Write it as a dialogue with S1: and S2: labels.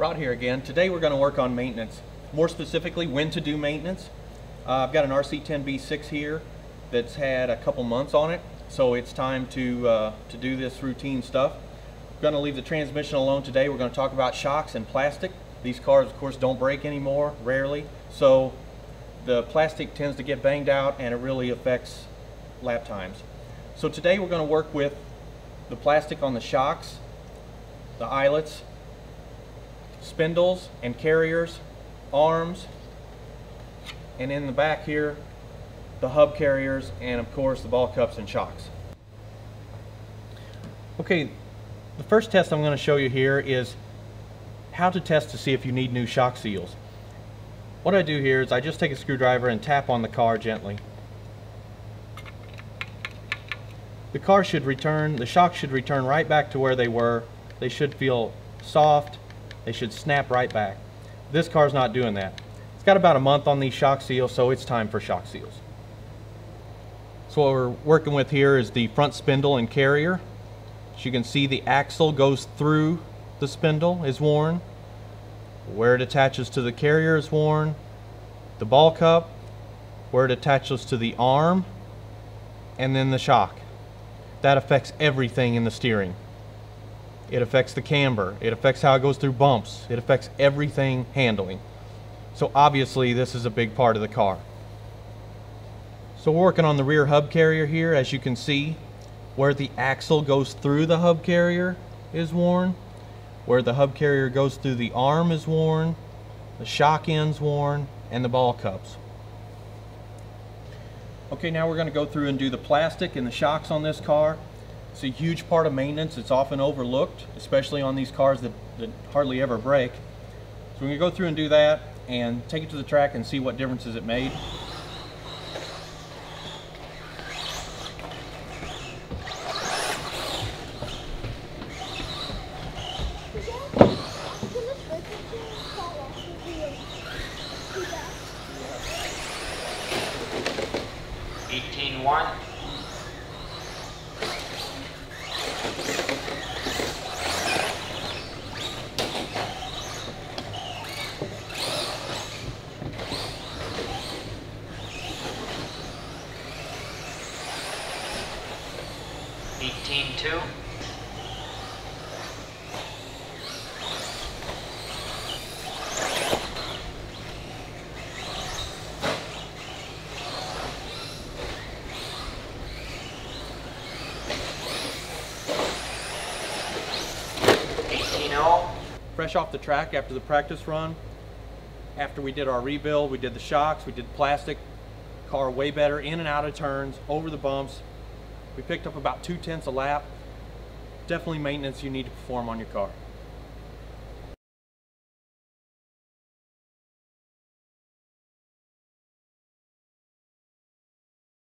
S1: Rod here again. Today we're going to work on maintenance. More specifically, when to do maintenance. Uh, I've got an RC10B6 here that's had a couple months on it, so it's time to, uh, to do this routine stuff. I'm going to leave the transmission alone today. We're going to talk about shocks and plastic. These cars, of course, don't break anymore, rarely. So the plastic tends to get banged out and it really affects lap times. So today we're going to work with the plastic on the shocks, the eyelets, spindles and carriers, arms, and in the back here, the hub carriers, and of course the ball cups and shocks. Okay, the first test I'm going to show you here is how to test to see if you need new shock seals. What I do here is I just take a screwdriver and tap on the car gently. The car should return, the shocks should return right back to where they were. They should feel soft. They should snap right back. This car's not doing that. It's got about a month on these shock seals, so it's time for shock seals. So what we're working with here is the front spindle and carrier. As you can see, the axle goes through the spindle, is worn. Where it attaches to the carrier is worn. The ball cup, where it attaches to the arm, and then the shock that affects everything in the steering. It affects the camber. It affects how it goes through bumps. It affects everything handling. So obviously this is a big part of the car. So we're working on the rear hub carrier here. As you can see, where the axle goes through the hub carrier is worn. Where the hub carrier goes through the arm is worn. The shock end's worn. And the ball cups. Okay, now we're going to go through and do the plastic and the shocks on this car. It's a huge part of maintenance. It's often overlooked, especially on these cars that, that hardly ever break. So we're to go through and do that and take it to the track and see what differences it made.
S2: Eighteen one. Eighteen two. Eighteen oh.
S1: Fresh off the track after the practice run, after we did our rebuild, we did the shocks, we did plastic, car way better, in and out of turns, over the bumps. We picked up about two tenths a lap. Definitely maintenance you need to perform on your car.